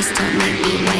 Please don't make me wait.